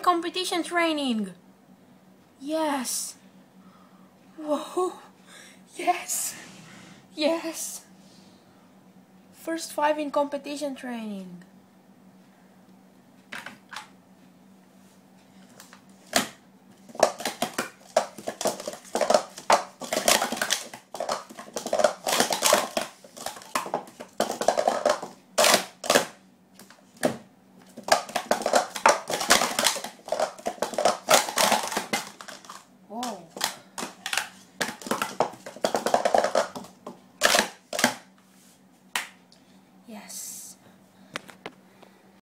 competition training. Yes. Whoa. Yes. Yes. First five in competition training. Yes.